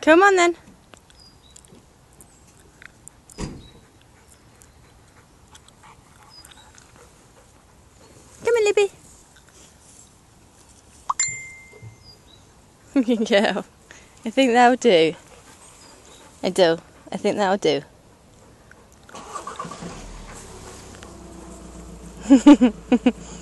Come on then. Come on, Libby. Good girl. I think that'll do. I do. I think that'll do.